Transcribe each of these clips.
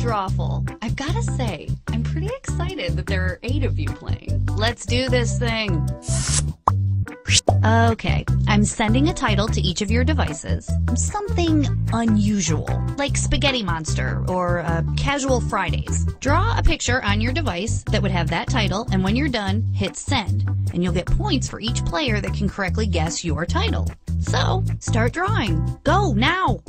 Drawful. I've gotta say, I'm pretty excited that there are eight of you playing. Let's do this thing. Okay, I'm sending a title to each of your devices. Something unusual, like Spaghetti Monster or uh, Casual Fridays. Draw a picture on your device that would have that title, and when you're done, hit send, and you'll get points for each player that can correctly guess your title. So, start drawing. Go now!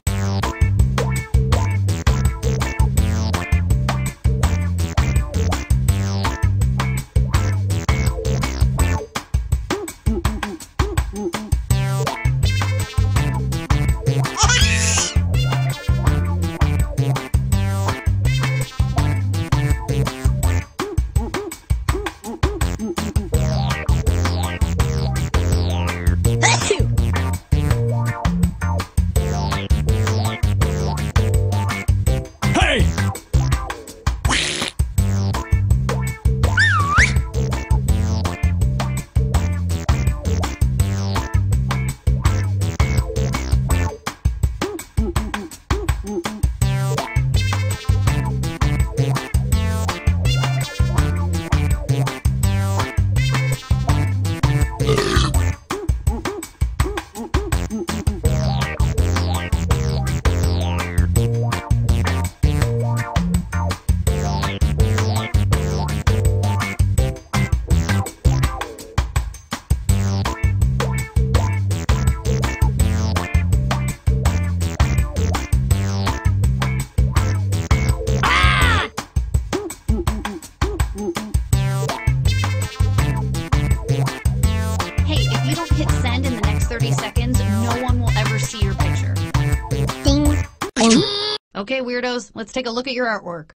Weirdos, let's take a look at your artwork.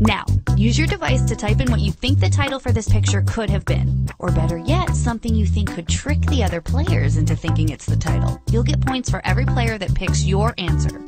Now, use your device to type in what you think the title for this picture could have been. Or better yet, something you think could trick the other players into thinking it's the title. You'll get points for every player that picks your answer.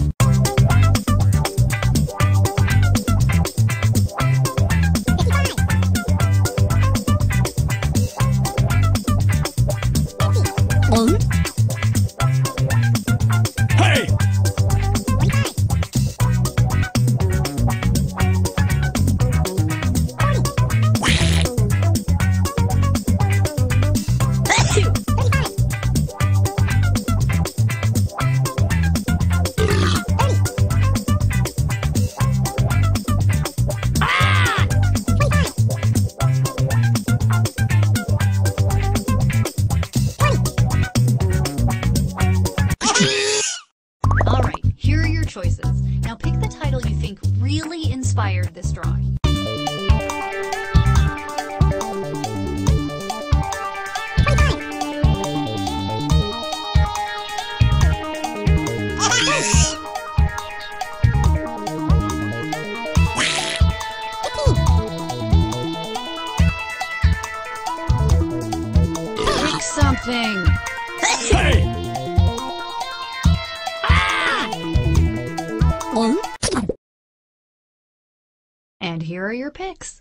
Here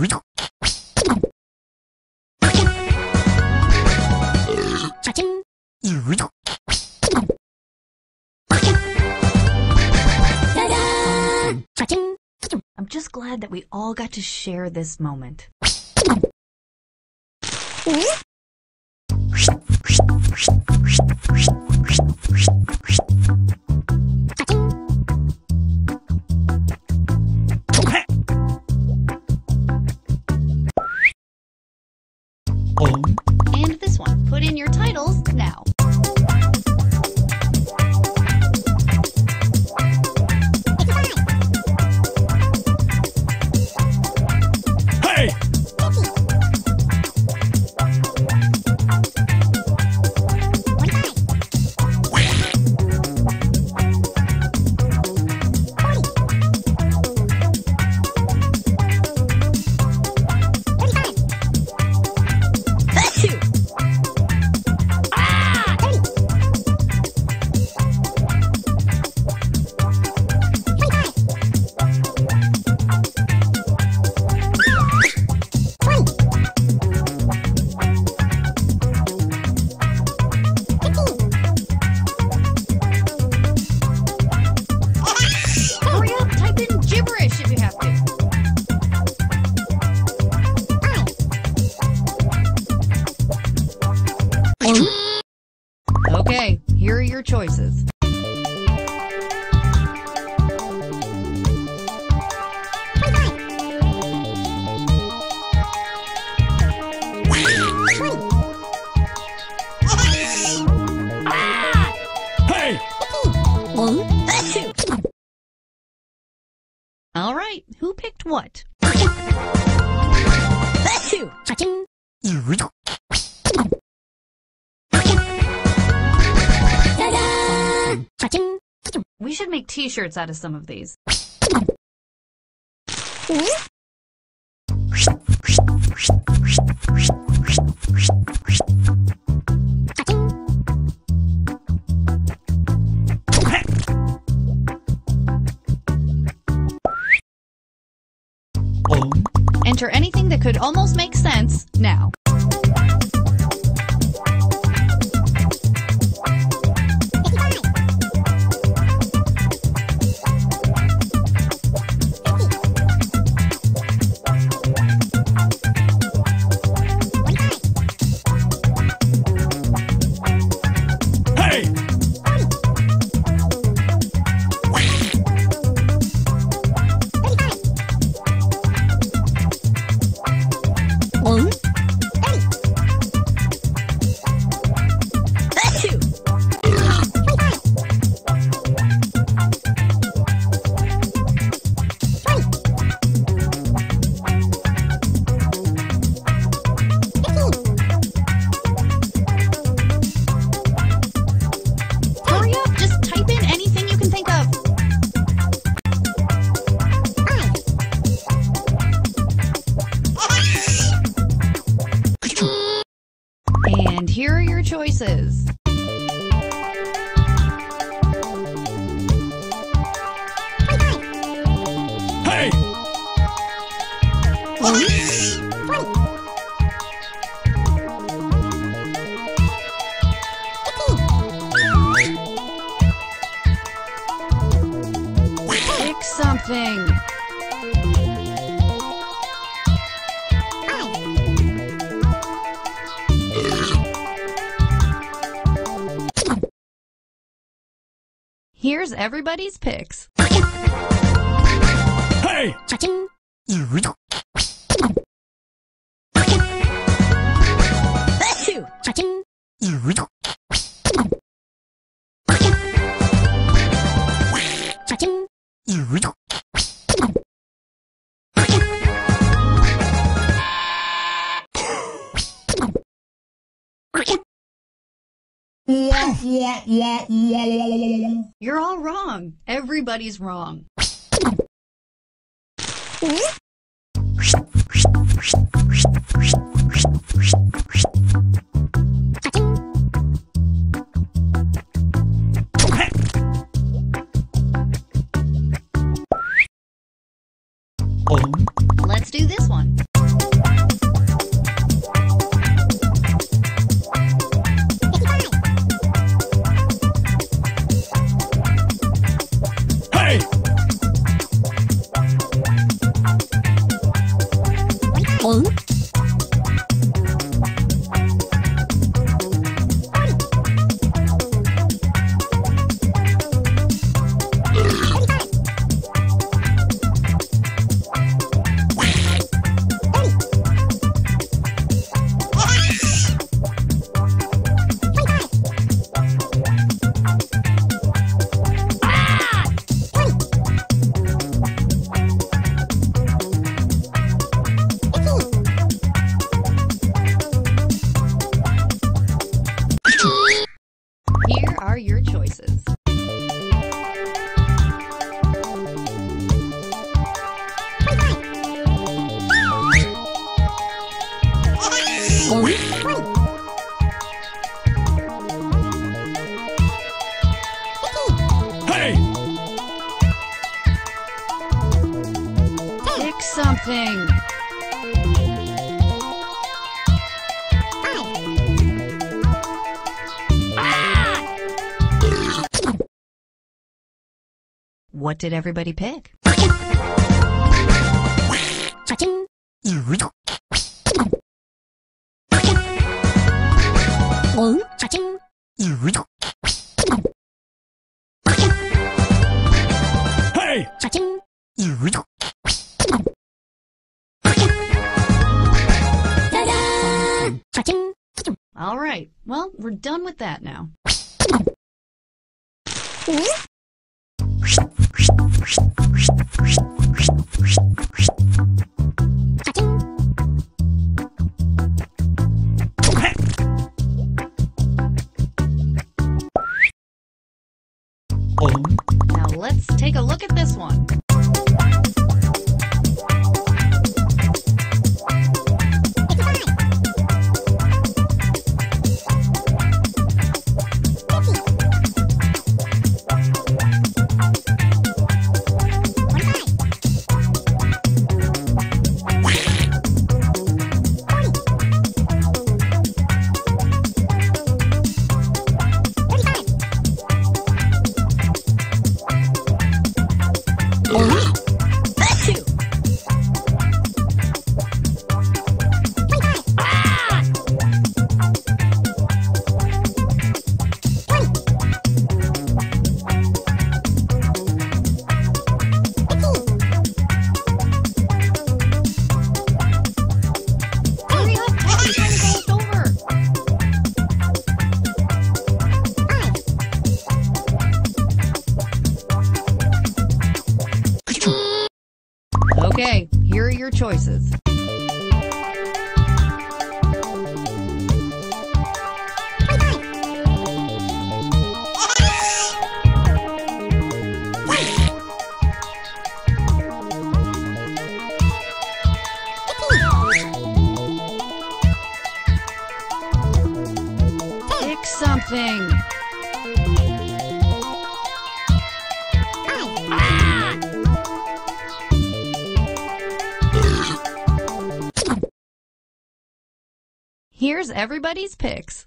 are your picks. I'm just glad that we all got to share this moment. And this one. Put in your titles now. t-shirts out of some of these. Enter anything that could almost make sense now. everybody's picks. You're all wrong. Everybody's wrong. did everybody pick? All right. Well, we're done with that now. Now let's take a look at this one. Okay, here are your choices. Pick something. Here's everybody's picks.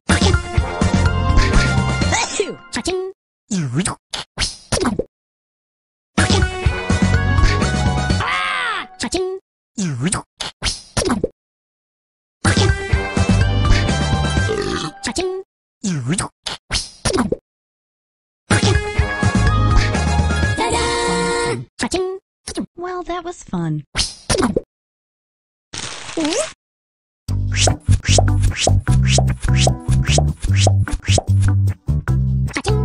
Well, that was fun. Type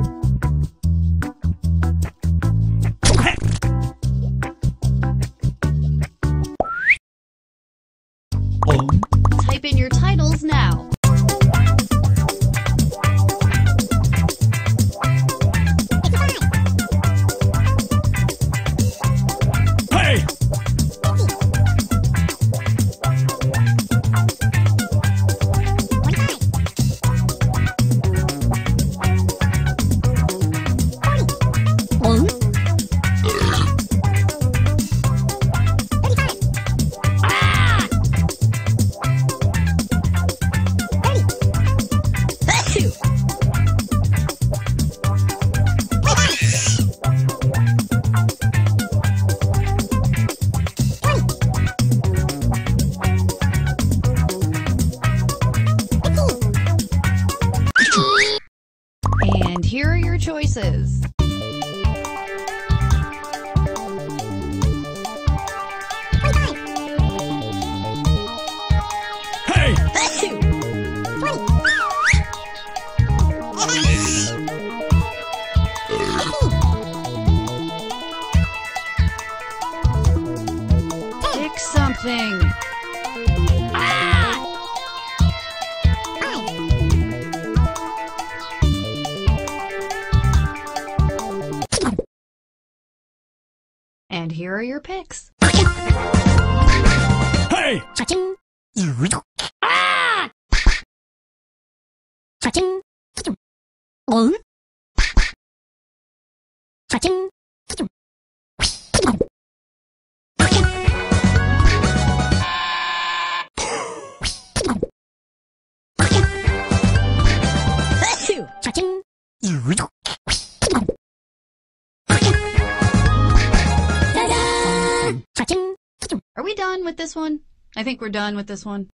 done with this one? I think we're done with this one.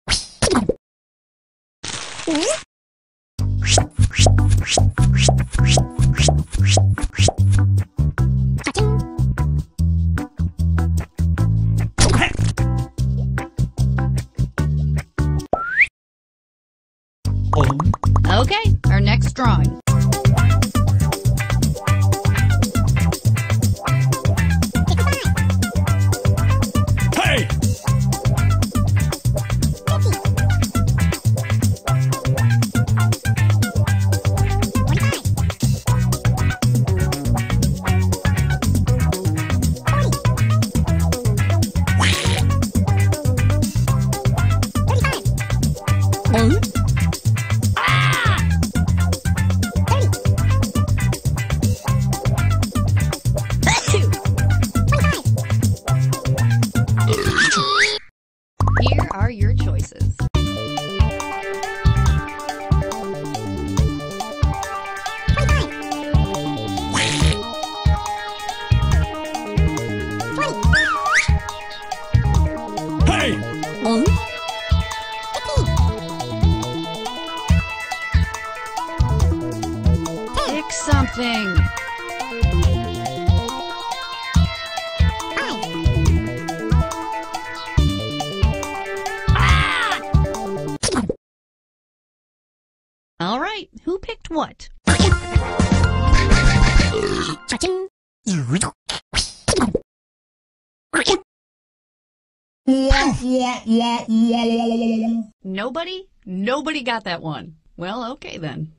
Okay, our next drawing. Nobody? Nobody got that one. Well, okay then.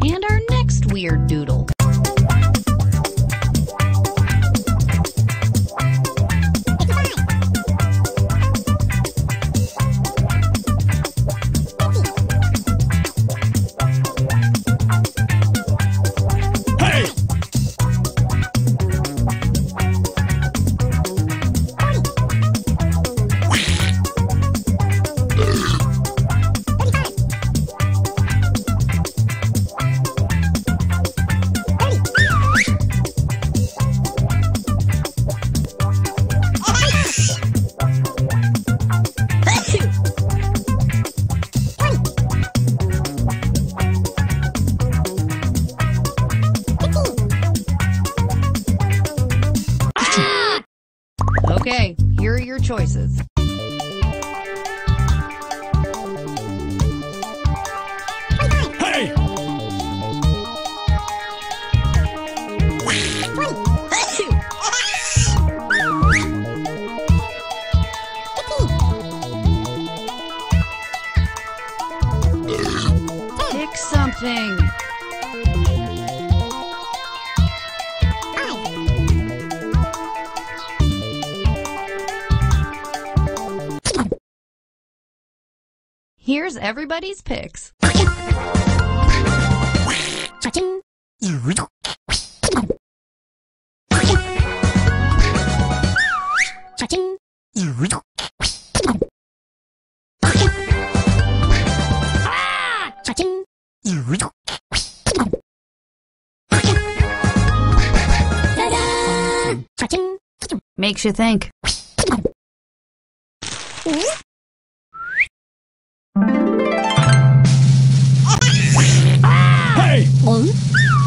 And our next weird doodle. Here's everybody's picks. Makes you think. Hey!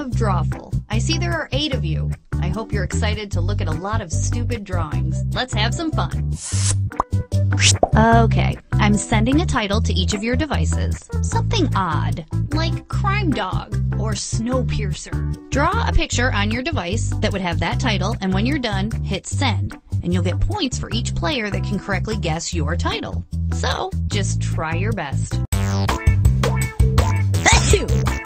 Of Drawful. I see there are eight of you. I hope you're excited to look at a lot of stupid drawings. Let's have some fun. Okay, I'm sending a title to each of your devices. Something odd, like Crime Dog or Snowpiercer. Draw a picture on your device that would have that title, and when you're done, hit send, and you'll get points for each player that can correctly guess your title. So, just try your best. Okay,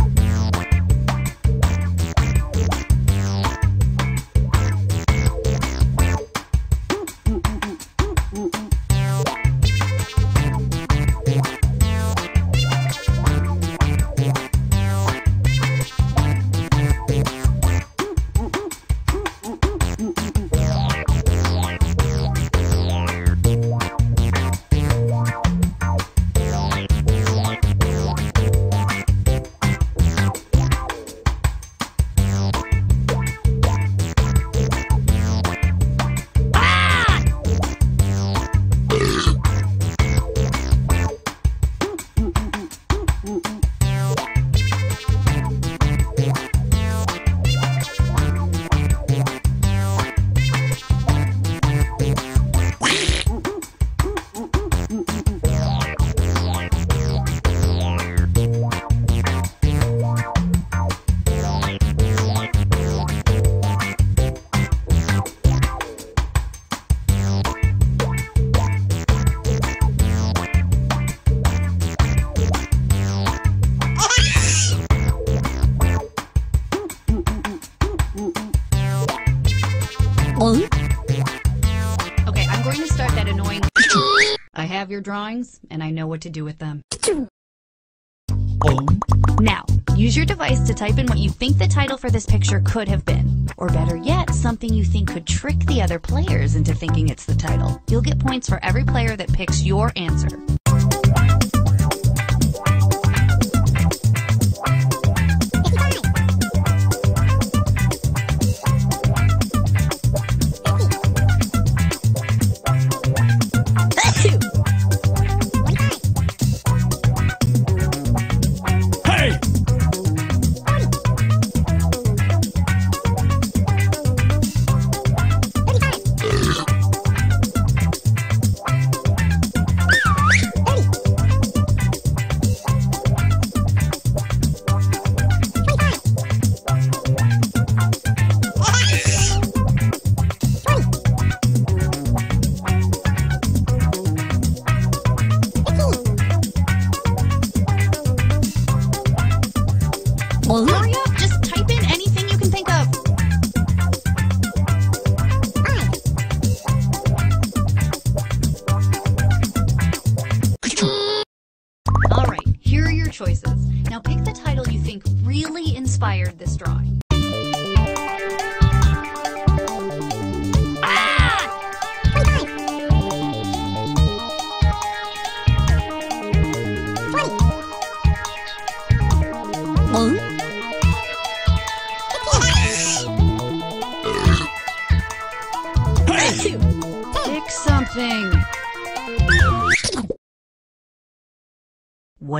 your drawings, and I know what to do with them. Now, use your device to type in what you think the title for this picture could have been. Or better yet, something you think could trick the other players into thinking it's the title. You'll get points for every player that picks your answer.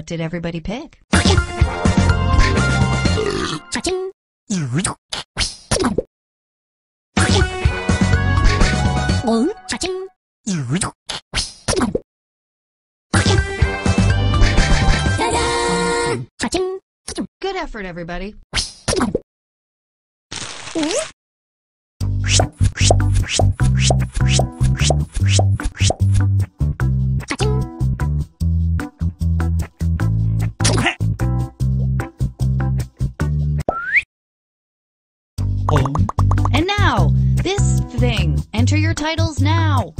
Did everybody pick? Good effort, everybody. And now, this thing. Enter your titles now.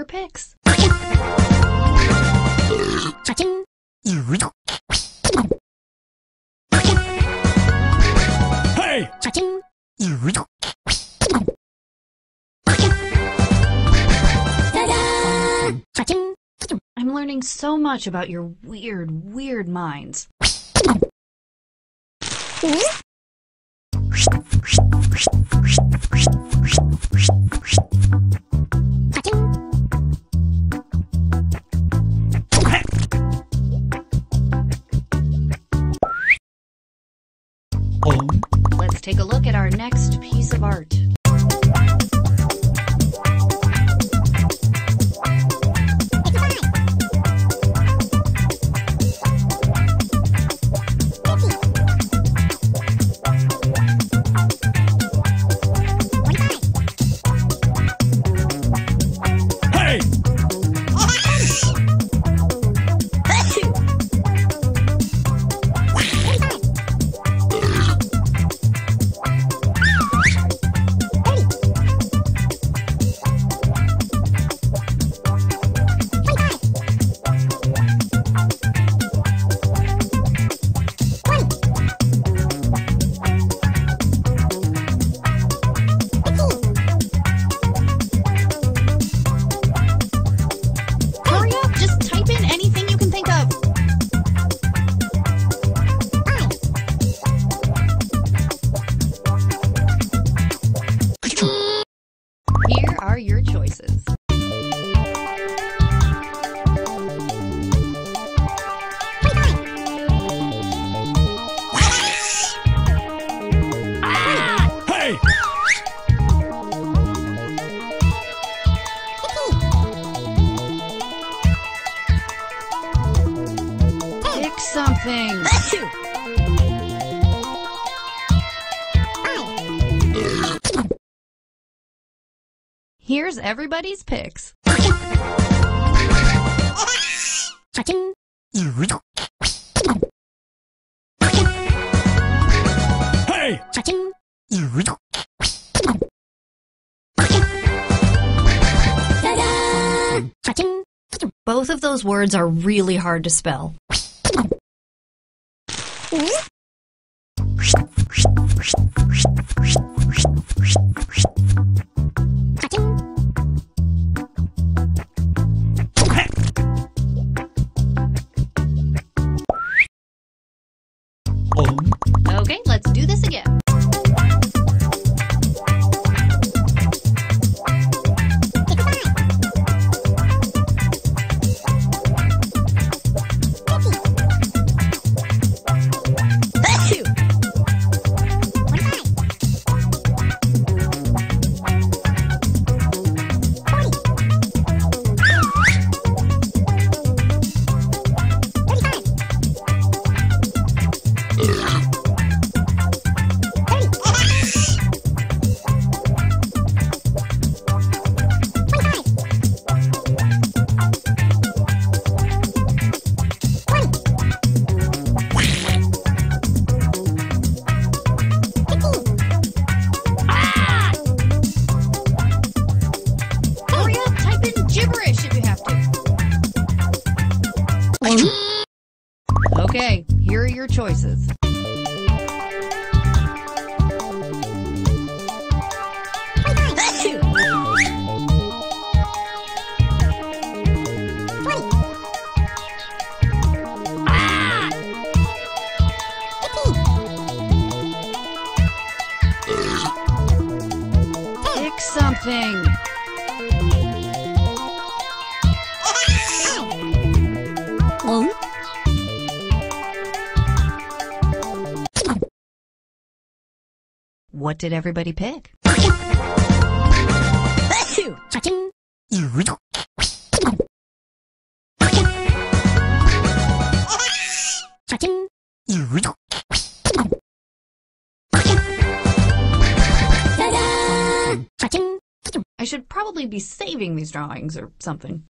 Your picks. Hey! I'm learning so much about your weird, weird minds. Let's take a look at our next piece of art. Something. Here's everybody's picks. Hey! Both of those words are really hard to spell. Okay, let's do this again. did everybody pick? I should probably be saving these drawings or something.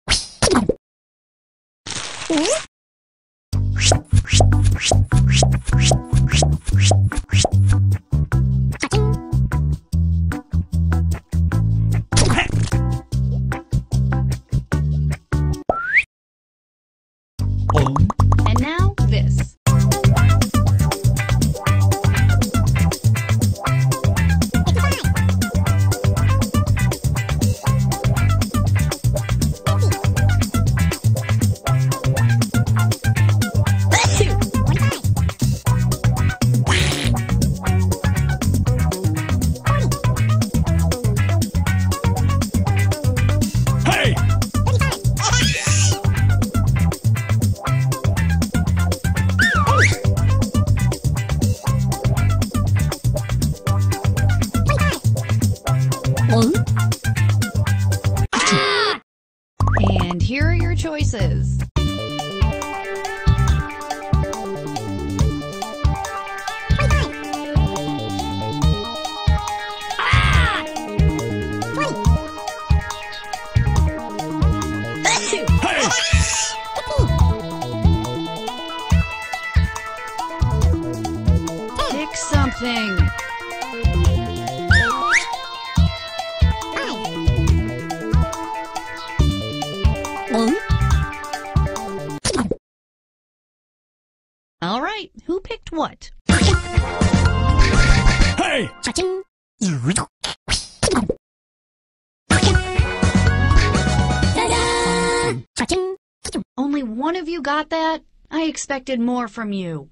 You got that? I expected more from you.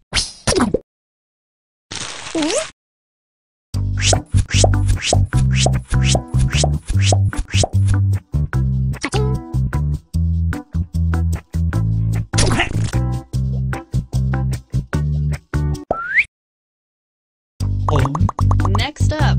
Next up.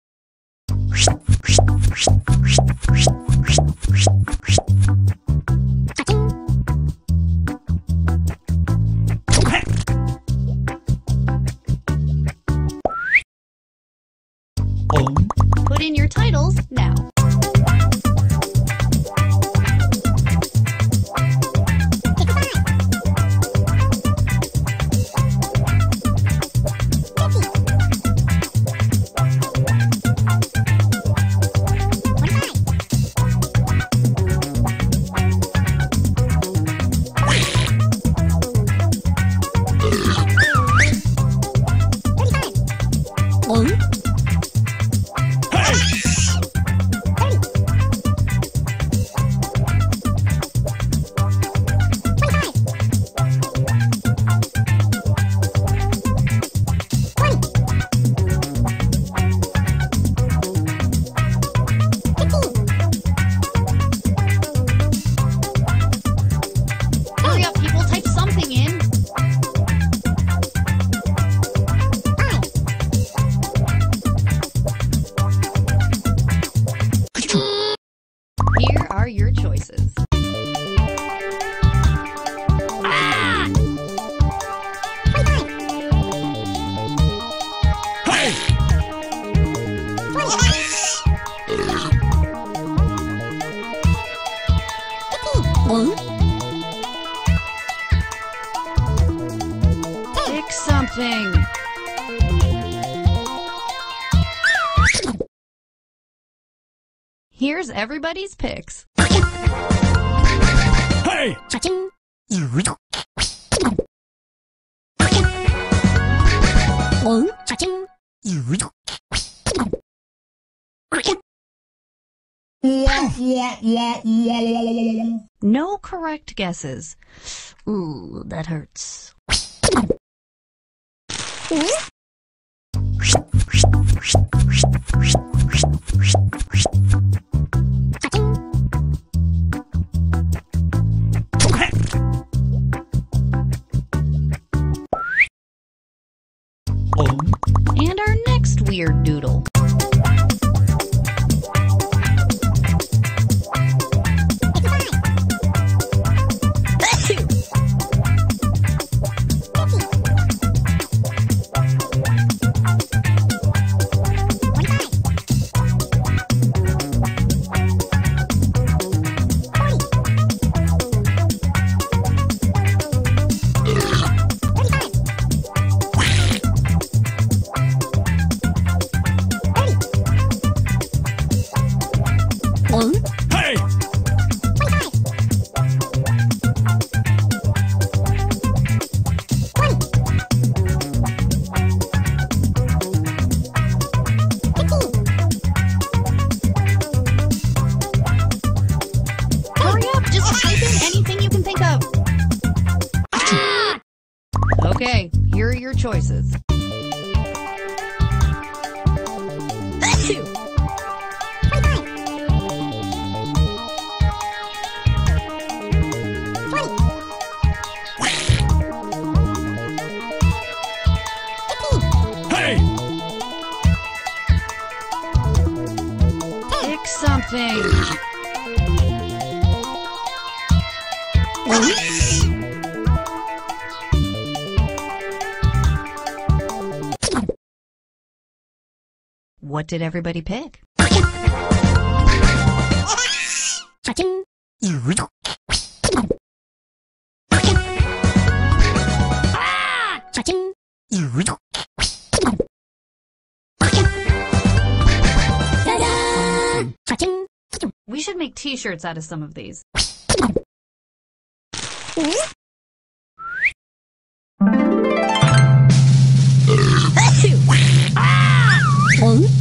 Put in your titles now. No correct guesses. Ooh, that hurts. And our next weird doodle. did everybody pick? We should make t-shirts out of some of these. Ah!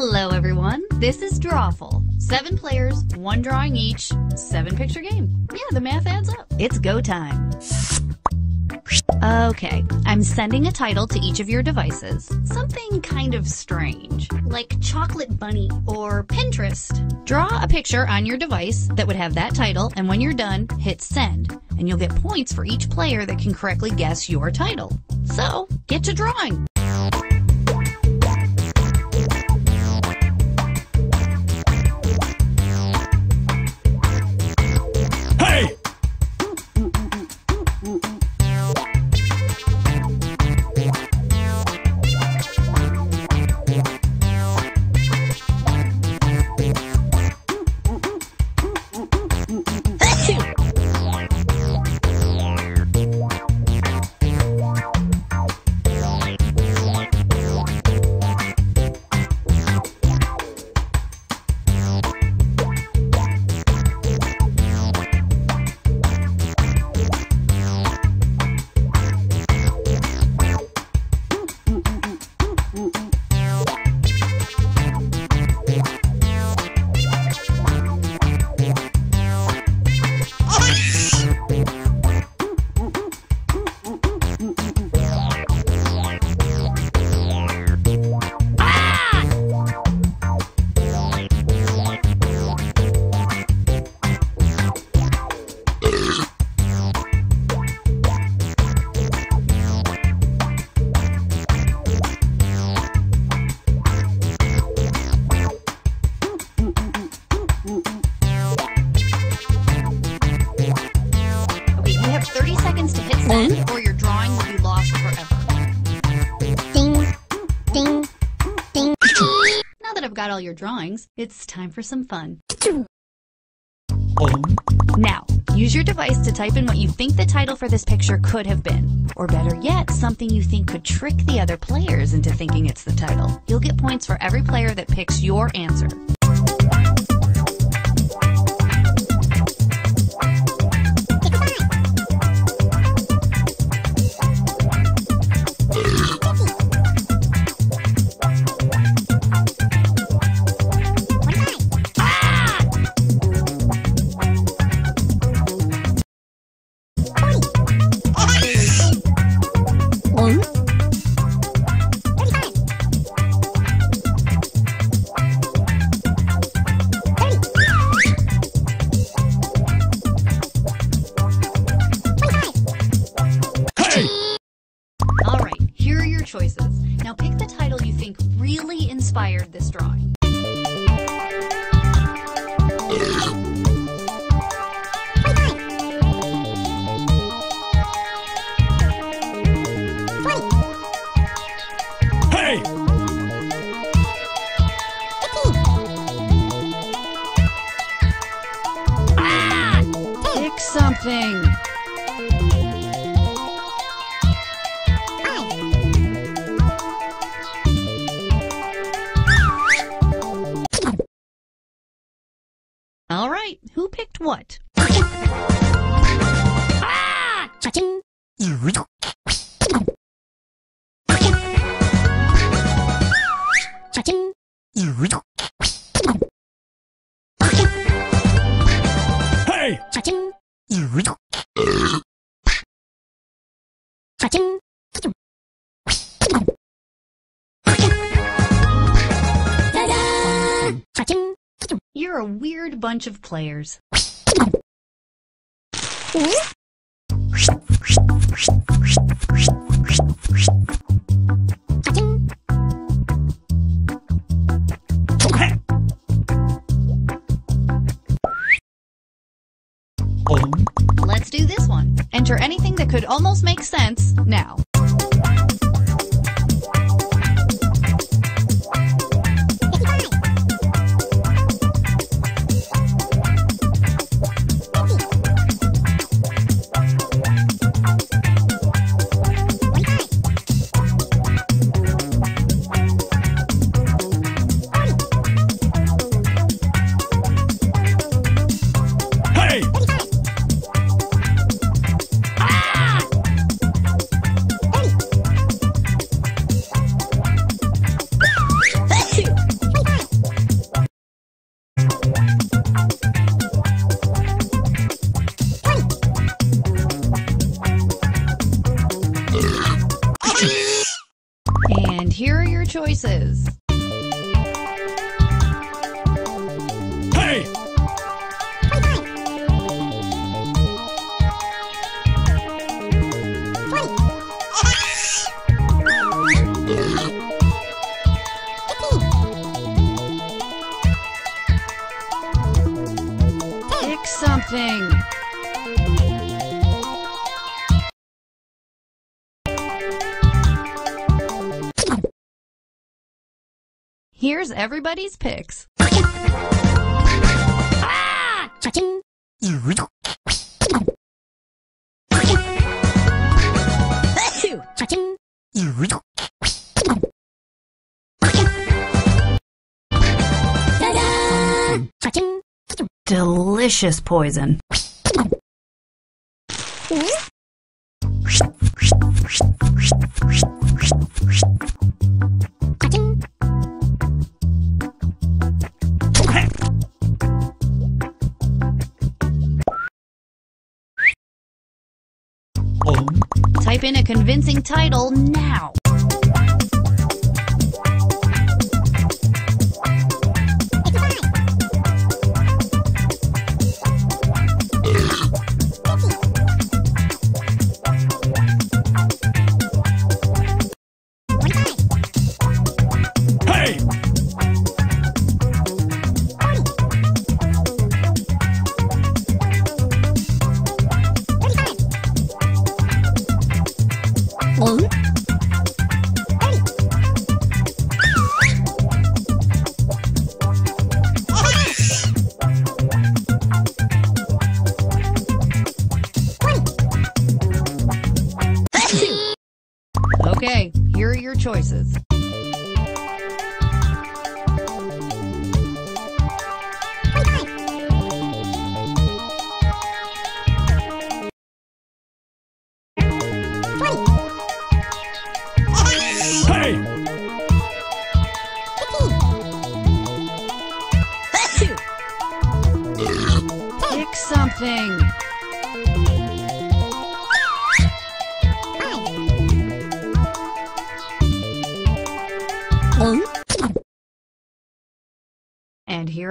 Hello, everyone. This is Drawful. Seven players, one drawing each, seven picture game. Yeah, the math adds up. It's go time. Okay, I'm sending a title to each of your devices. Something kind of strange, like Chocolate Bunny or Pinterest. Draw a picture on your device that would have that title, and when you're done, hit send, and you'll get points for each player that can correctly guess your title. So, get to drawing. Drawings, it's time for some fun. Now, use your device to type in what you think the title for this picture could have been. Or better yet, something you think could trick the other players into thinking it's the title. You'll get points for every player that picks your answer. What? Cha-ching. Cha-ching. Hey! Cha-ching. Cha-ching. Ta-da! Cha-ching. You're a weird bunch of players. Let's do this one. Enter anything that could almost make sense now. here's everybody's picks. Delicious poison. Type in a convincing title now.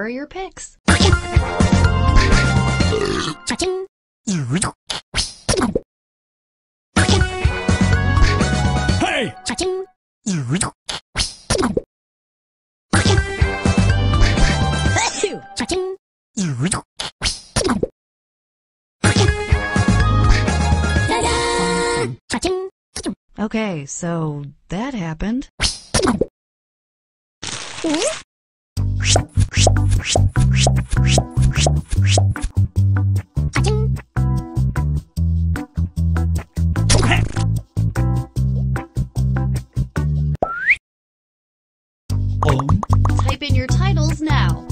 are your picks. Hey! Okay, so that happened. Type in your titles now.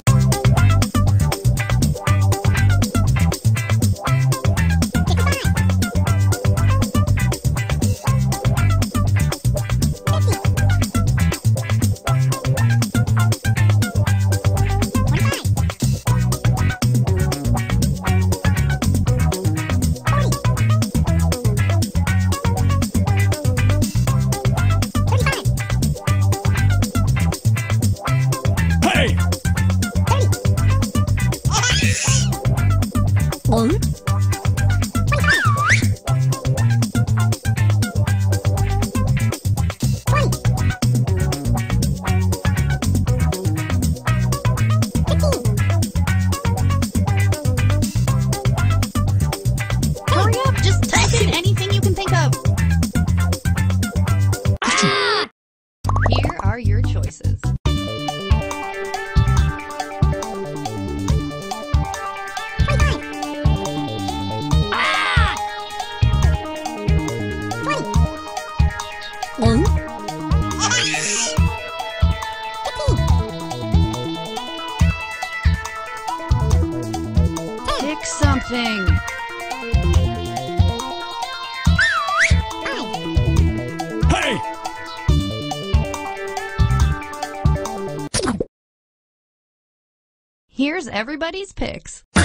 everybody's picks. I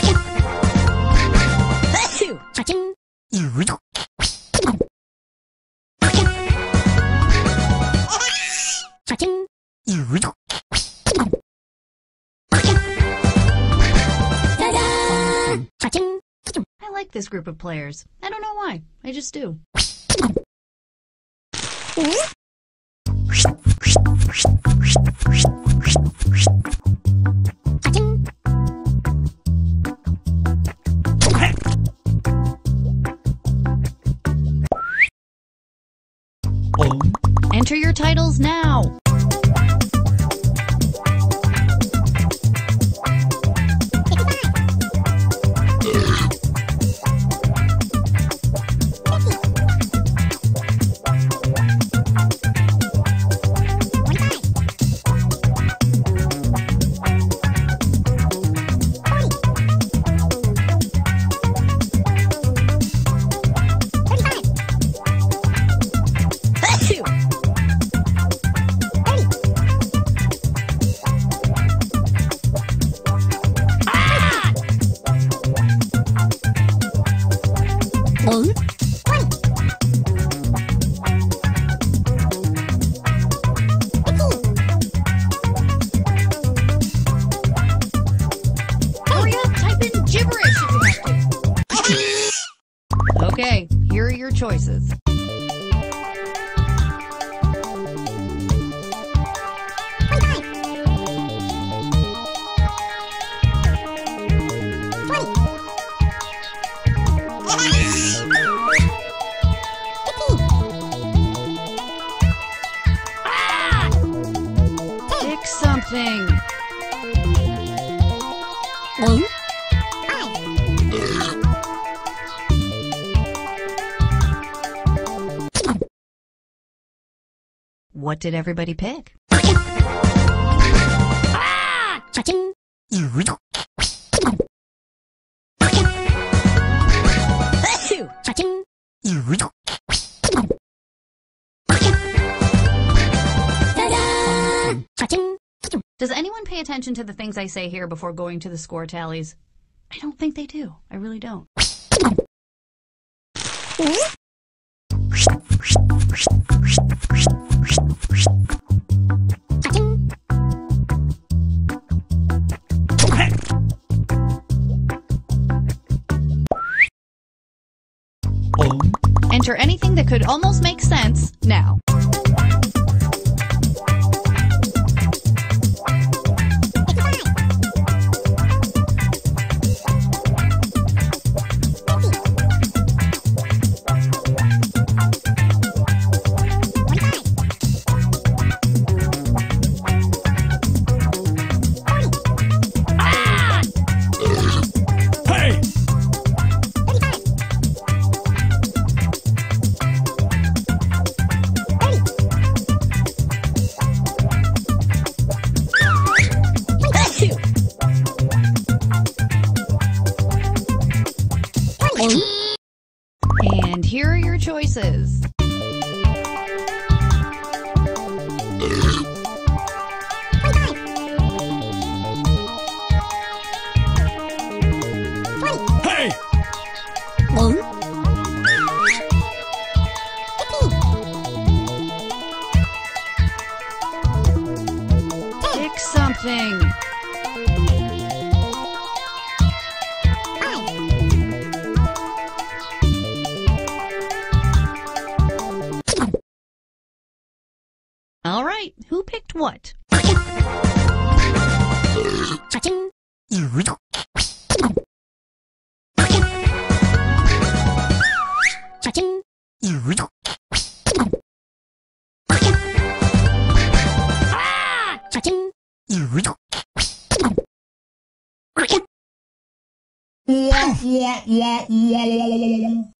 like this group of players. I don't know why. I just do. Enter your titles now. Did everybody pick? Cha-ching, Does anyone pay attention to the things I say here before going to the score tallies? I don't think they do. I really don't. Enter anything that could almost make sense now.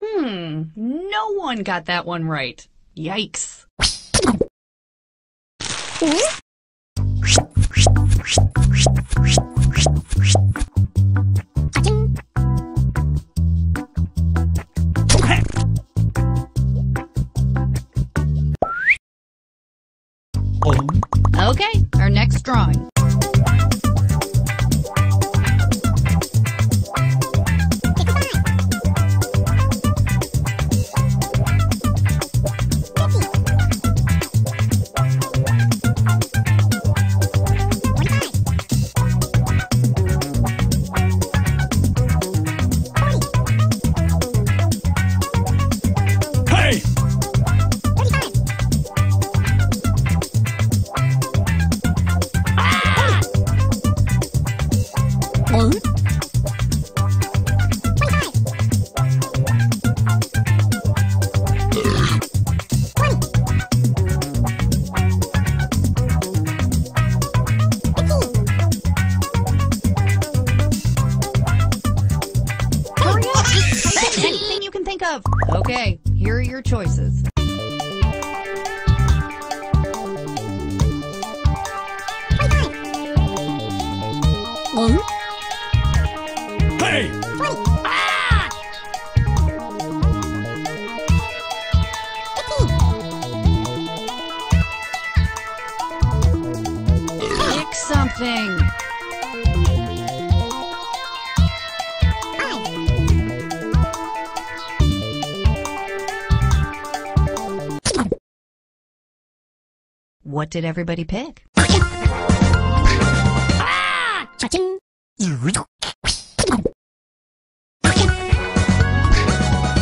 Hmm, no one got that one right. Yikes. Okay, our next drawing. Something. What did everybody pick?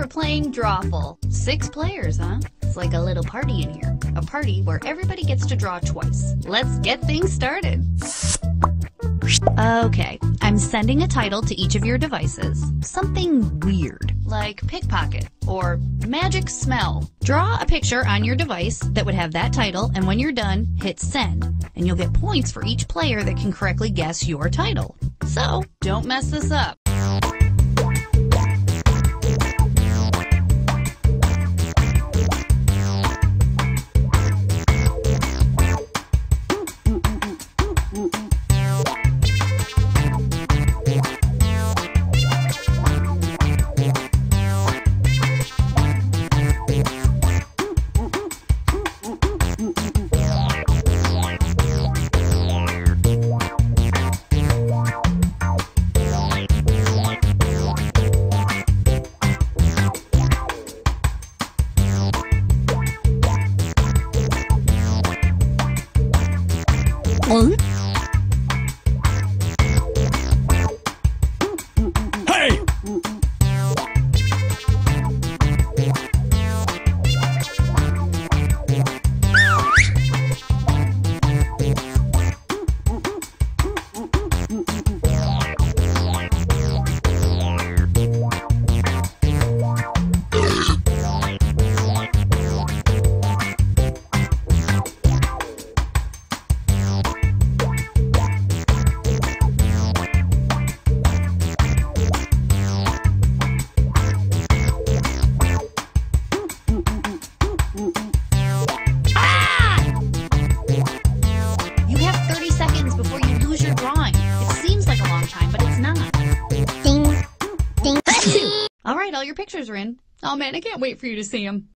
for playing Drawful. Six players, huh? It's like a little party in here. A party where everybody gets to draw twice. Let's get things started. Okay, I'm sending a title to each of your devices. Something weird, like pickpocket or magic smell. Draw a picture on your device that would have that title, and when you're done, hit send. And you'll get points for each player that can correctly guess your title. So, don't mess this up. All your pictures are in. Oh man, I can't wait for you to see them.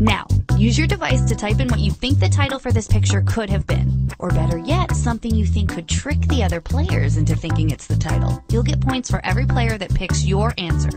Now, use your device to type in what you think the title for this picture could have been. Or better yet, something you think could trick the other players into thinking it's the title. You'll get points for every player that picks your answer.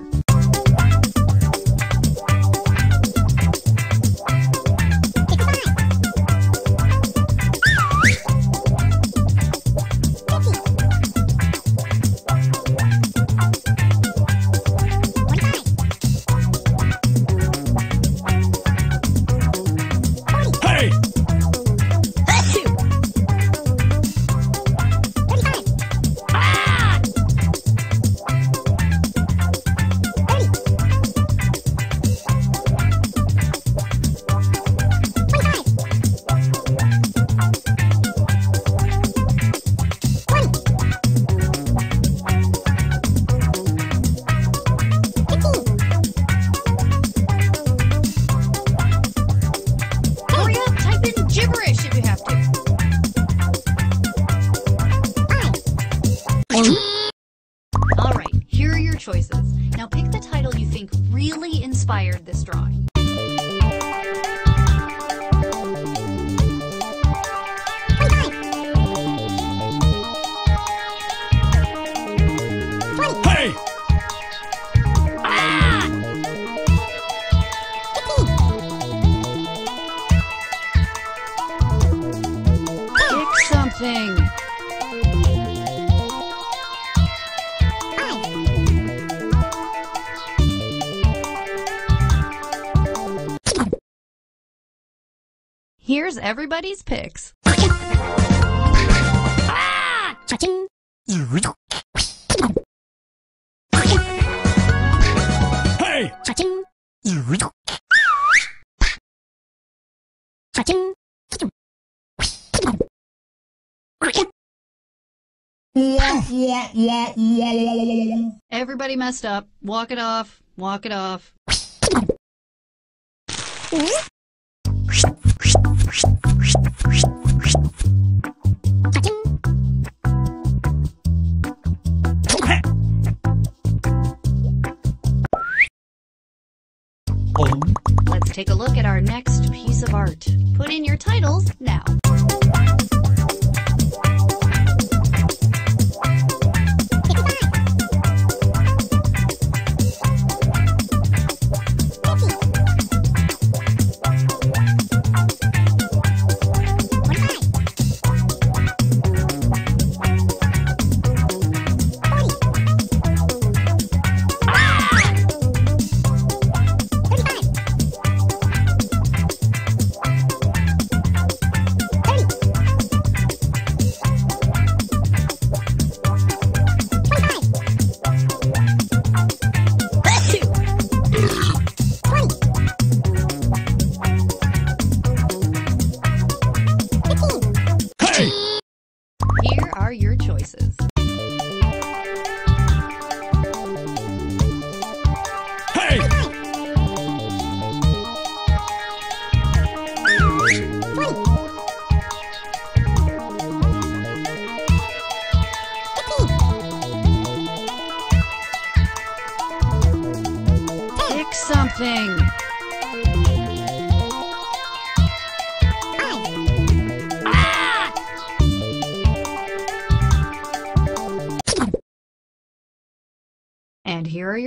here's everybody's picks. Ah! Hey! Everybody messed up. Walk it off. Walk it off. Take a look at our next piece of art. Put in your titles now.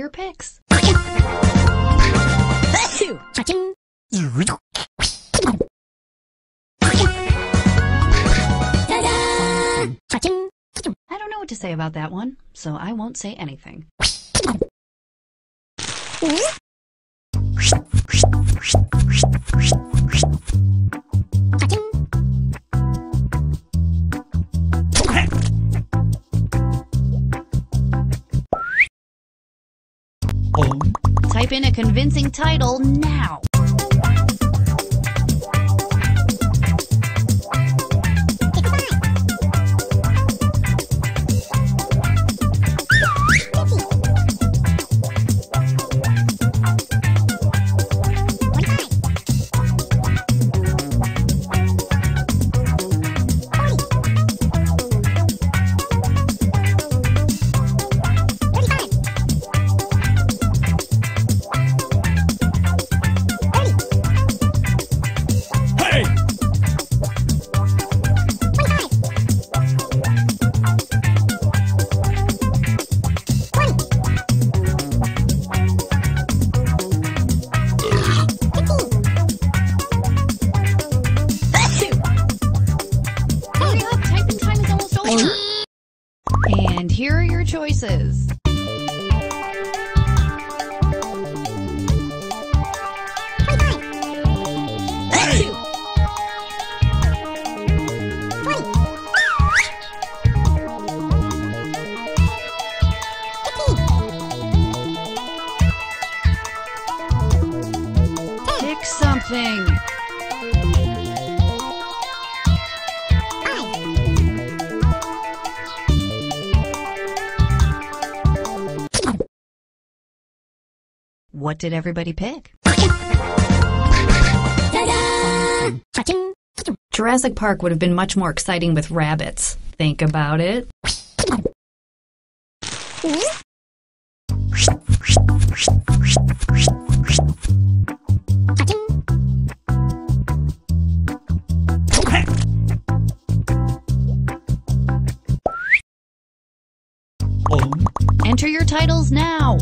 Your picks. I don't know what to say about that one, so I won't say anything. Cha-ching. Type in a convincing title now. What did everybody pick? Jurassic Park would have been much more exciting with rabbits. Think about it. Enter your titles now.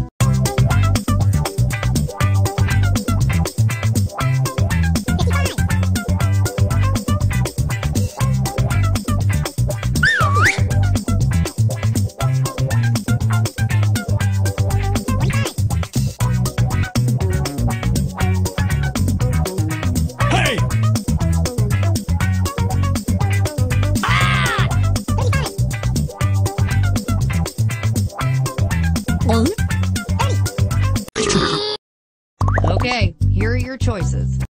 Choices.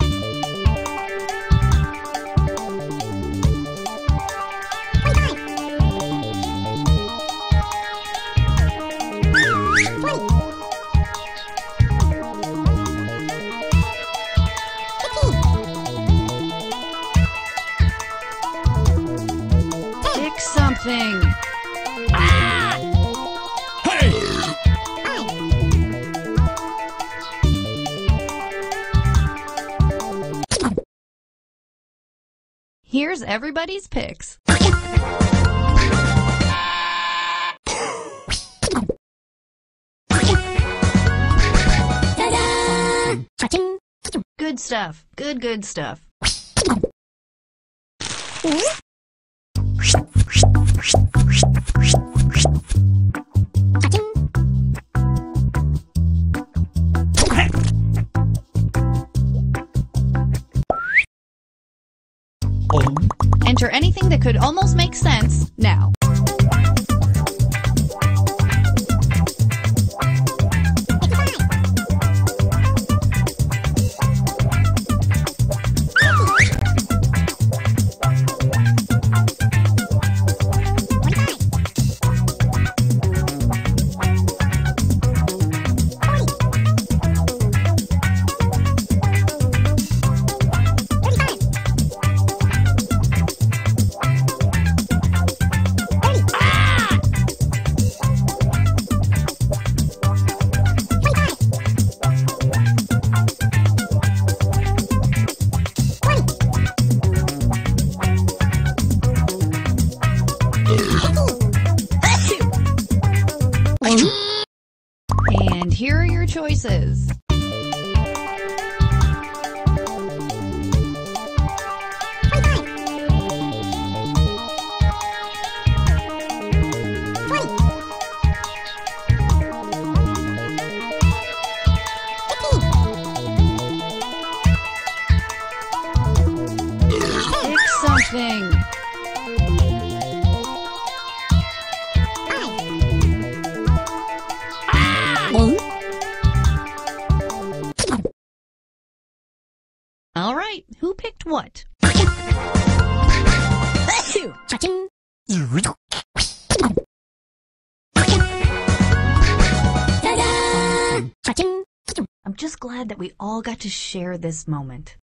Here's everybody's picks. Good stuff. Good, good stuff. Could almost make sense now. all got to share this moment.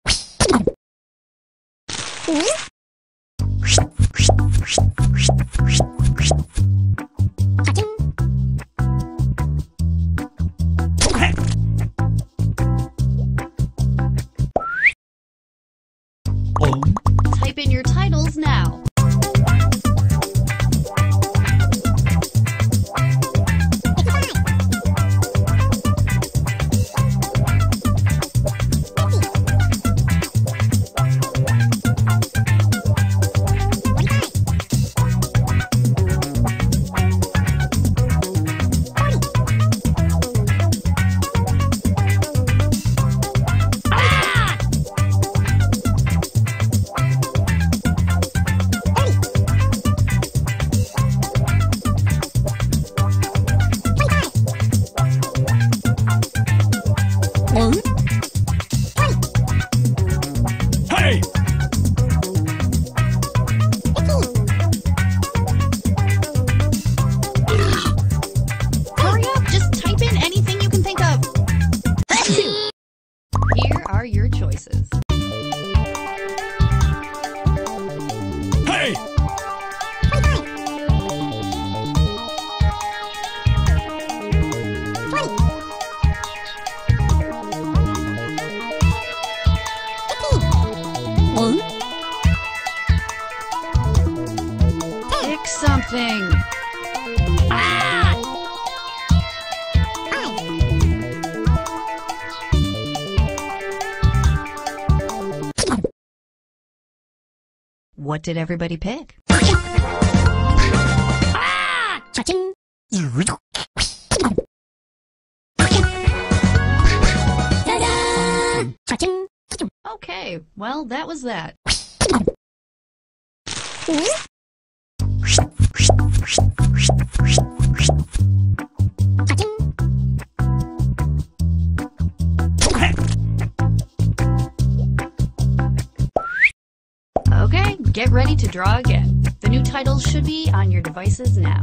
Type in your titles now. What did everybody pick? Okay, well, that was that. Get ready to draw again. The new titles should be on your devices now.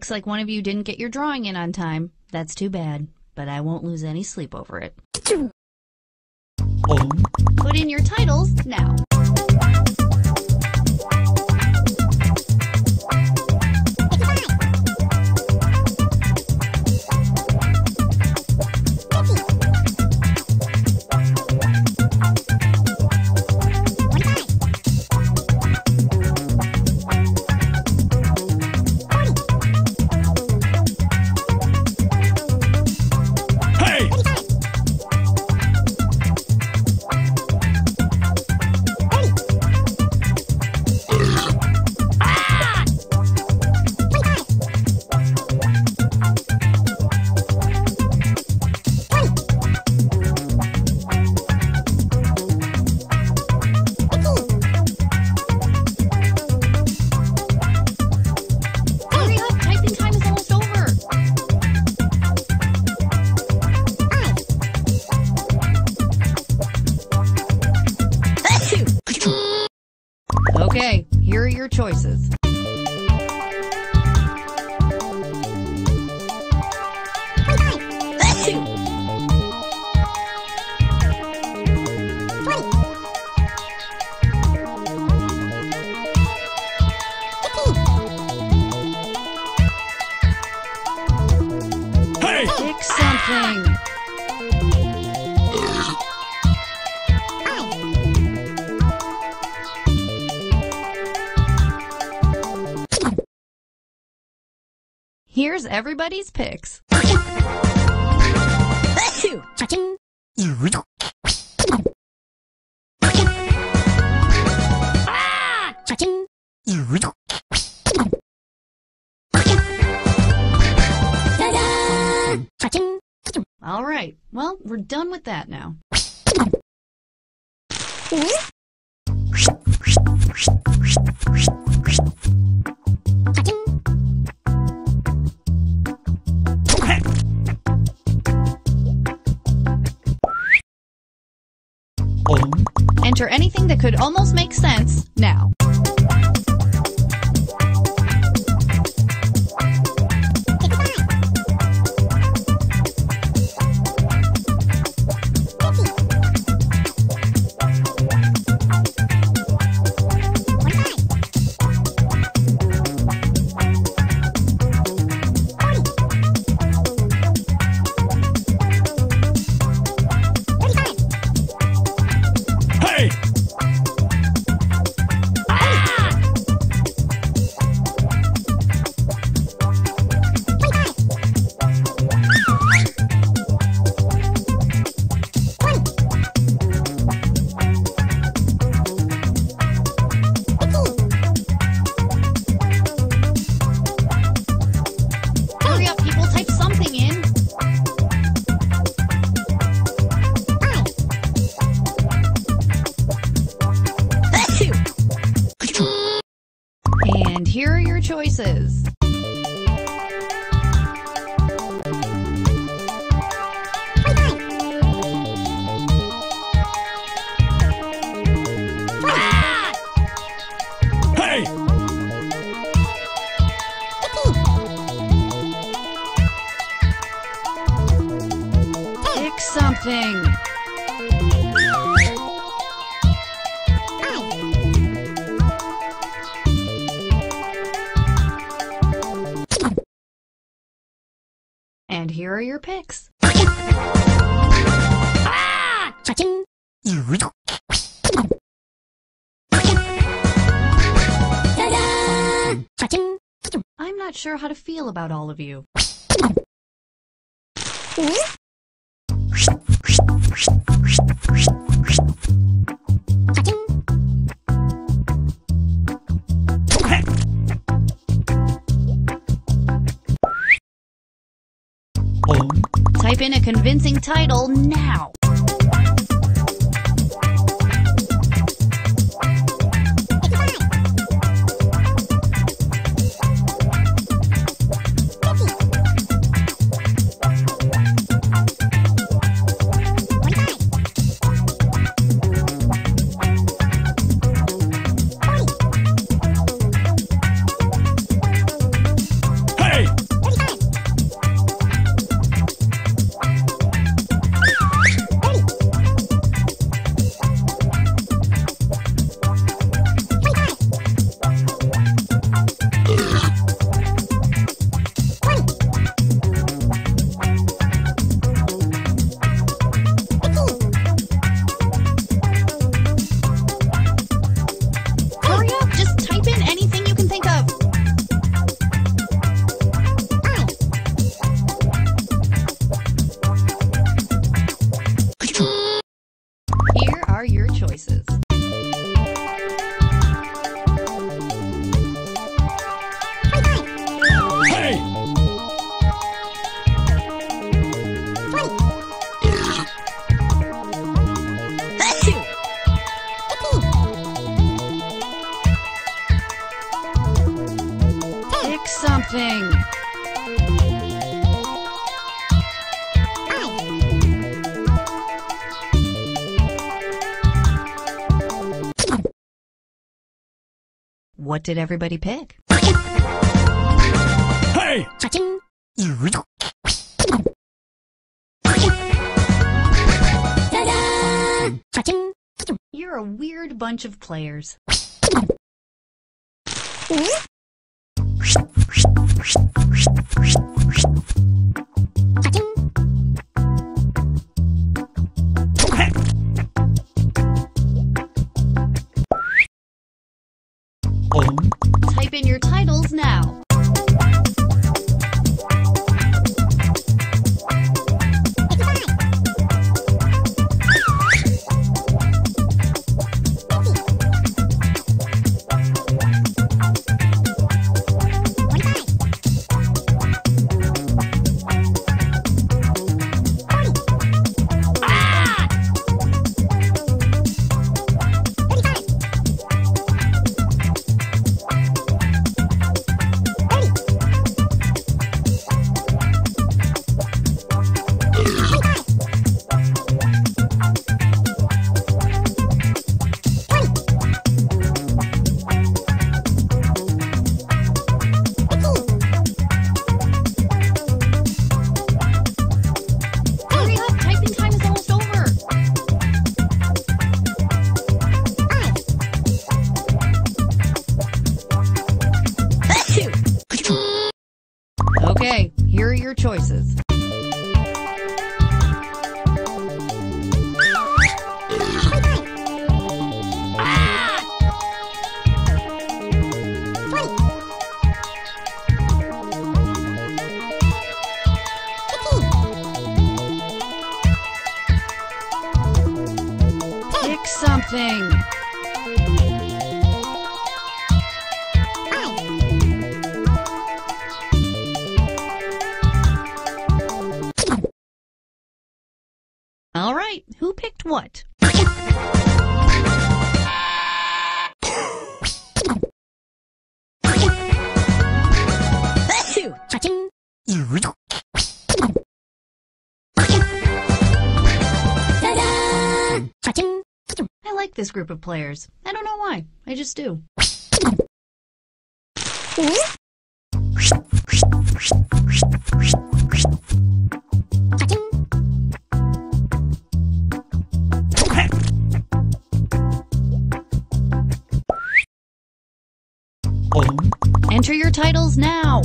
Looks like one of you didn't get your drawing in on time. That's too bad, but I won't lose any sleep over it. Put in your titles now. Everybody's picks. All right, well, we're done with that now. Enter anything that could almost make sense now. Sure how to feel about all of you. Type in a convincing title now. What did everybody pick? Hey! Cha-ching. Ta-da! Cha-ching. You're a weird bunch of players. In your titles now. This group of players. I don't know why. I just do. Enter your titles now.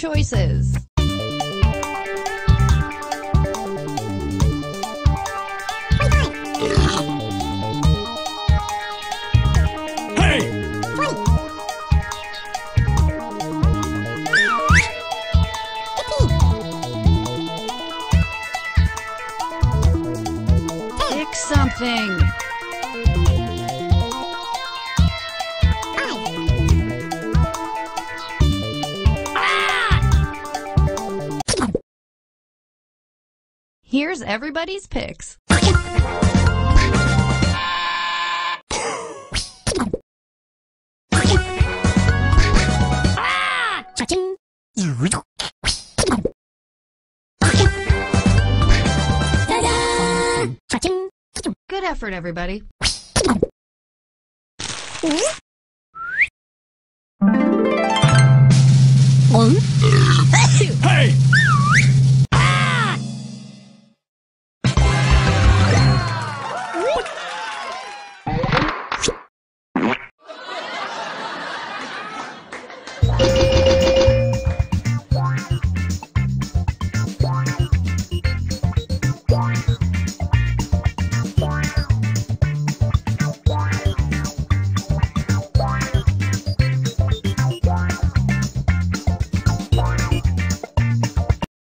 Choices. everybody's picks. ah! Cha-ching! Good effort, everybody. hey!